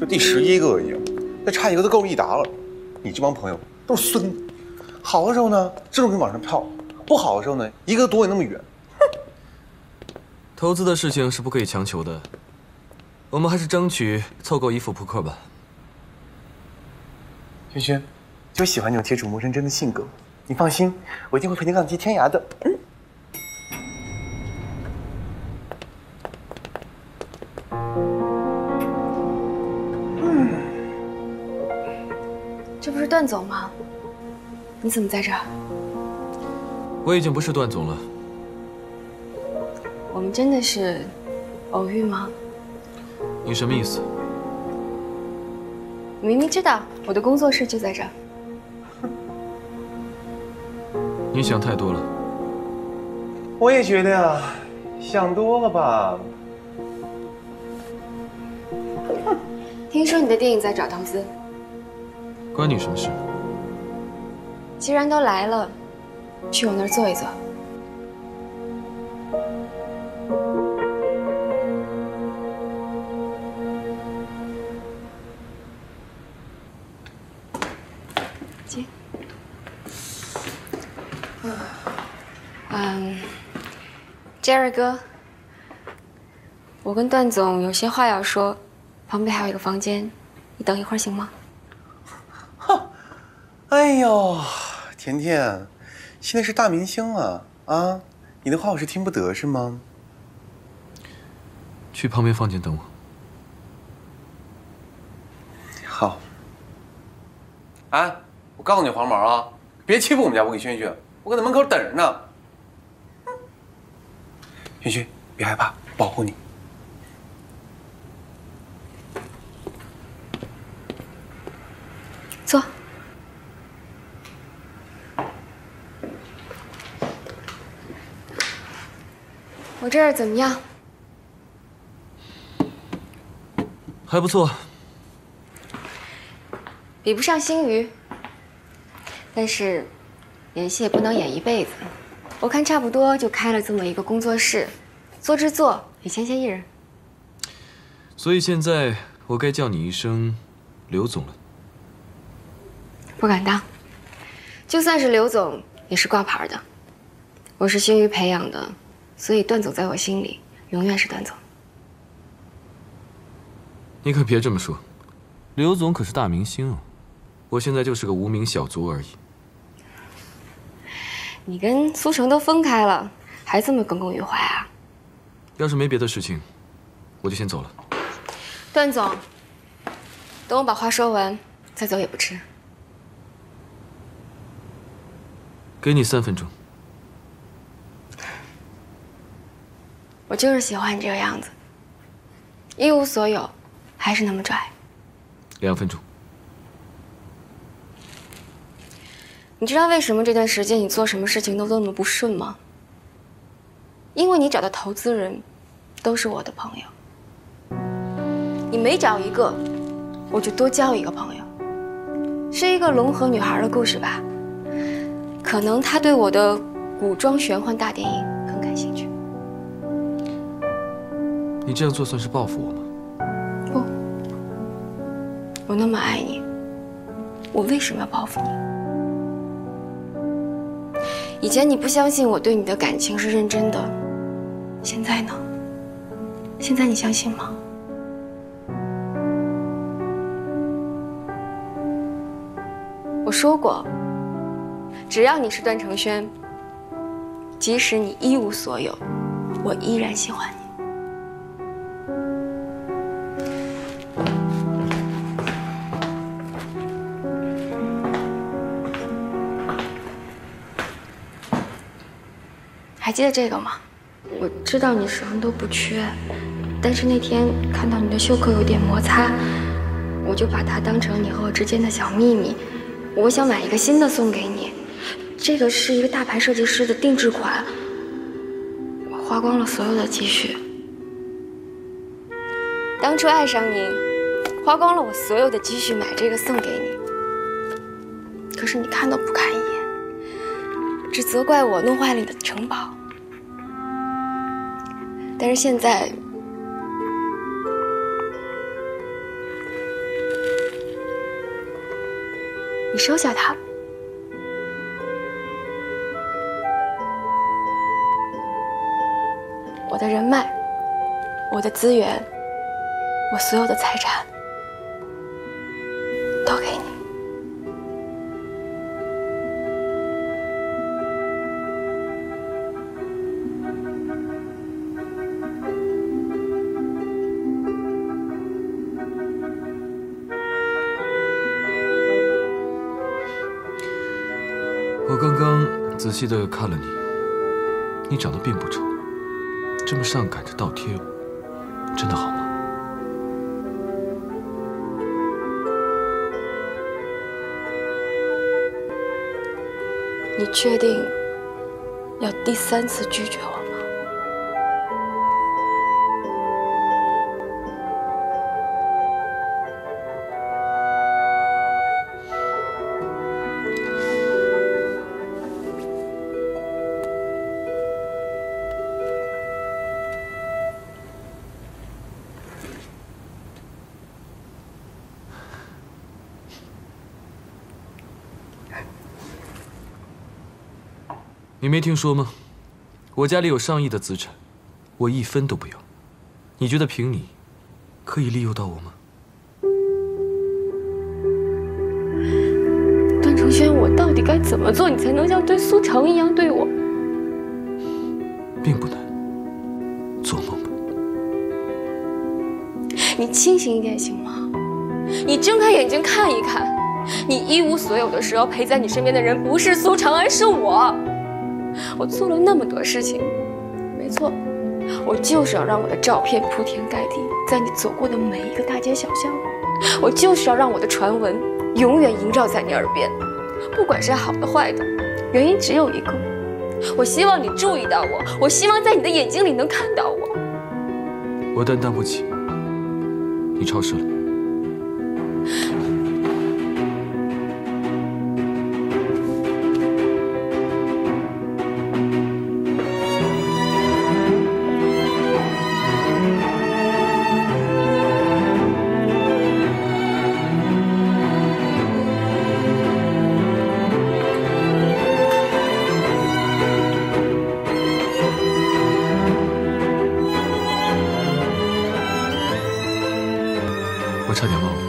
这第十一个已经，再差一个都够益达了。你这帮朋友都是孙子，好的时候呢，这种人往上跳；不好的时候呢，一个躲你那么远。哼投资的事情是不可以强求的，我们还是争取凑够一副扑克吧。轩轩，就喜欢你这种铁杵磨成针的性格。你放心，我一定会陪你浪迹天涯的。嗯。这不是段总吗？你怎么在这儿？我已经不是段总了。我们真的是偶遇吗？你什么意思？你明明知道我的工作室就在这儿。你想太多了。我也觉得呀，想多了吧。听说你的电影在找投资，关你什么事？既然都来了，去我那儿坐一坐。Jerry 哥，我跟段总有些话要说，旁边还有一个房间，你等一会儿行吗？哼，哎呦，甜甜，现在是大明星了啊，你的话我是听不得是吗？去旁边房间等我。好。哎，我告诉你黄毛啊，别欺负我们家吴给轩轩，我搁在门口等着呢。轩轩，别害怕，保护你。坐。我这儿怎么样？还不错。比不上星宇，但是演戏也不能演一辈子。我看差不多就开了这么一个工作室，做制作也签签艺人。所以现在我该叫你一声刘总了。不敢当，就算是刘总也是挂牌的。我是星宇培养的，所以段总在我心里永远是段总。你可别这么说，刘总可是大明星啊，我现在就是个无名小卒而已。你跟苏城都分开了，还这么耿耿于怀啊？要是没别的事情，我就先走了。段总，等我把话说完，再走也不迟。给你三分钟。我就是喜欢你这个样子，一无所有，还是那么拽。两分钟。你知道为什么这段时间你做什么事情都那么不顺吗？因为你找的投资人都是我的朋友，你每找一个，我就多交一个朋友。是一个龙和女孩的故事吧？可能他对我的古装玄幻大电影你这样做算是报复我吗？不，我那么爱你，我为什么要报复你？以前你不相信我对你的感情是认真的，现在呢？现在你相信吗？我说过，只要你是段承轩，即使你一无所有，我依然喜欢你。还记得这个吗？我知道你什么都不缺，但是那天看到你的袖口有点摩擦，我就把它当成你和我之间的小秘密。我想买一个新的送给你，这个是一个大牌设计师的定制款。我花光了所有的积蓄，当初爱上你，花光了我所有的积蓄买这个送给你，可是你看都不看一眼，只责怪我弄坏了你的城堡。但是现在你收下它我的人脉我的资源我所有的财产。我刚刚仔细的看了你，你长得并不丑，这么上赶着倒贴我，真的好吗？你确定要第三次拒绝我你没听说吗？我家里有上亿的资产，我一分都不要。你觉得凭你，可以利诱到我吗？段承轩，我到底该怎么做，你才能像对苏成一样对我？并不难，做梦吧。你清醒一点行吗？你睁开眼睛看一看，你一无所有的时候陪在你身边的人不是苏成，而是我。我做了那么多事情，没错，我就是要让我的照片铺天盖地，在你走过的每一个大街小巷。我就是要让我的传闻永远萦绕在你耳边，不管是好的坏的，原因只有一个，我希望你注意到我，我希望在你的眼睛里能看到我。我担当不起，你超时了。我差点忘了。